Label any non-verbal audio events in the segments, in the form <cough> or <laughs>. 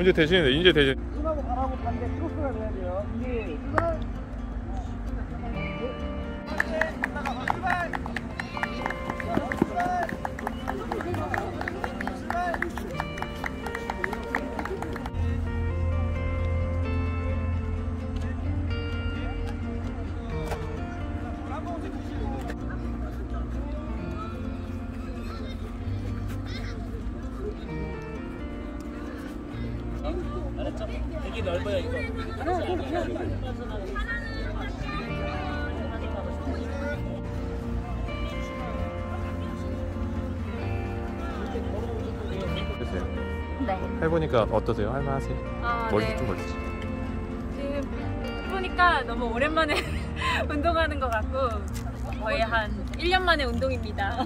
이제 대신에 이제 대신 손하고 발하고 반대 크로스가 돼야 돼요. 이게 출발. 알았죠? 되게 넓어요 이거. 네. 해보니까 어떠세요? 할만하세요? 아, 멀리 네. 좀 멀리지. 지금 해보니까 너무 오랜만에 <laughs> 운동하는 것 같고 거의 한 1년 만에 운동입니다.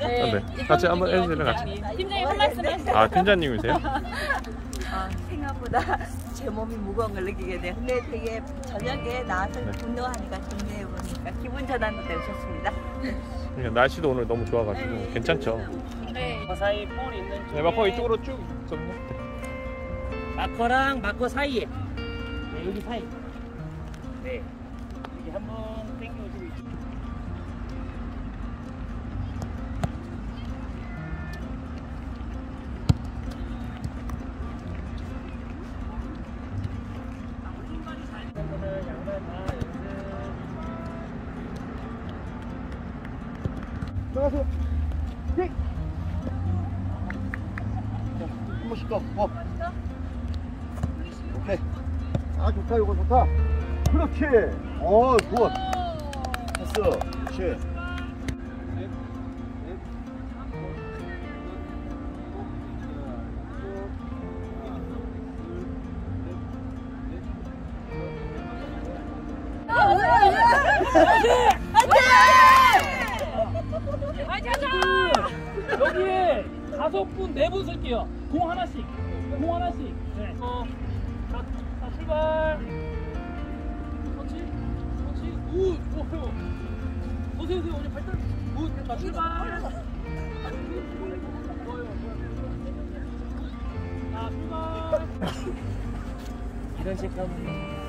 네. 같이 한번 해주세요, 같이. 팀장님 한 말씀. 아 팀장님이세요? <laughs> 아, 생각보다 <laughs> 제 몸이 무거운 걸 느끼게 돼요. 근데 되게 저녁에 나와서 네. 운동하니까 좋네요 보니까 기분 전환도 되고 좋습니다. 그러니까 날씨도 오늘 너무 좋아가지고 괜찮죠. 네. 마커 사이 볼 있는 쪽에 네, 마커 이쪽으로 쭉 있거든요. 마커랑 마커 사이에 네, 여기 사이 네 여기 한번 들어가세요. 네. 자, 한 번씩 더. 어. 오케이. 아, 좋다, 이거 좋다. 그렇지. 어, 굿. 됐어. 그렇지. 여 6분, 4분 쓸게요. 공 하나씩. 공 하나씩. 네. 어, 자, 자 출발. 터치, 터치, 우, 오호. 보세요, 보세요. 오늘 발달. 우, 자, 출발. 자, 출발. 이런 식으로.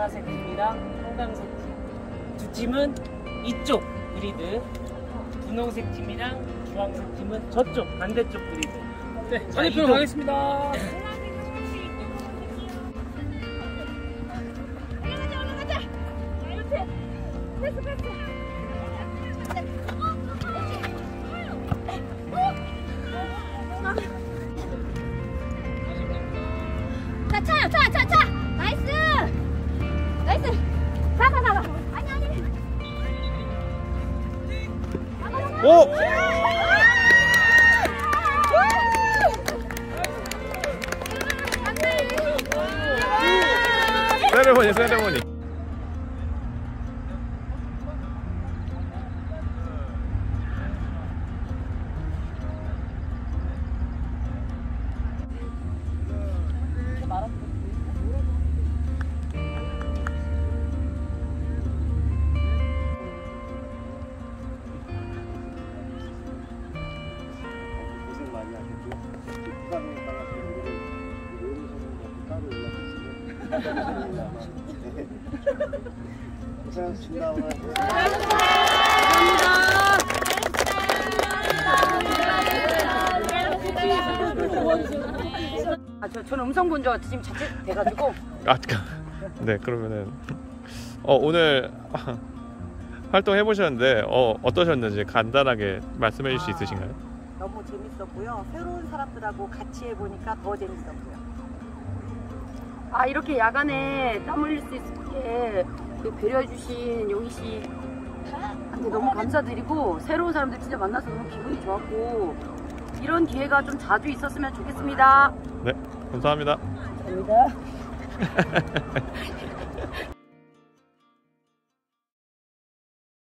보라색 팀이랑 형광색 팀. 두 팀은 이쪽 그리드. 분홍색 팀이랑 주황색 팀은 저쪽 반대쪽 그리드. 네, 반대편 가겠습니다. 자, 차요, 차! 오! 세레모니 세레모니. 고생하셨습니다. 오늘. 아, 저, 저는 음성군조 지금 자체 돼가지고 아, 네 그러면은 어, 오늘 <laughs> 활동 해보셨는데 어, 어떠셨는지 간단하게 말씀해 주실 수 있으신가요? 너무 재밌었고요. 새로운 사람들하고 같이 해보니까 더 재밌었고요. 아 이렇게 야간에 땀 흘릴 수 있게 그 배려해주신 용희 씨한테 너무 감사드리고 새로운 사람들 진짜 만나서 너무 기분이 좋았고 이런 기회가 좀 자주 있었으면 좋겠습니다. 네 감사합니다. 감사합니다. <laughs>